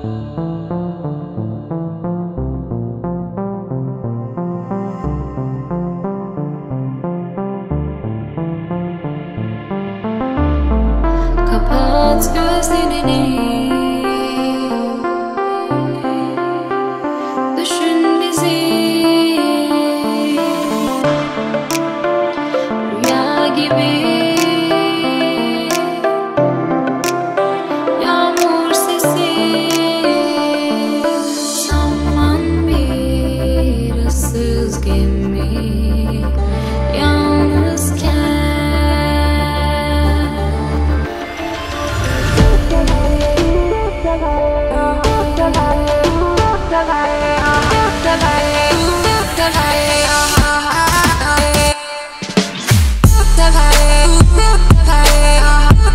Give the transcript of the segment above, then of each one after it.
Kapat gözlerini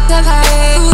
Zaman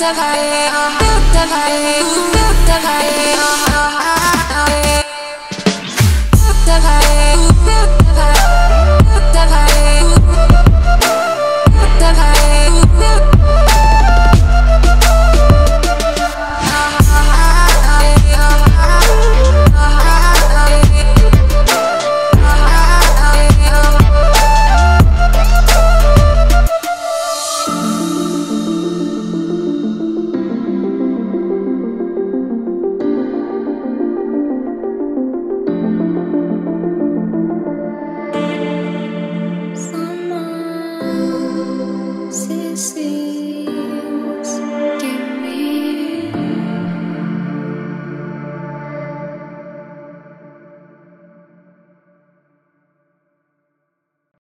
تبعي تبعي تبعي see.